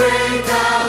Satan.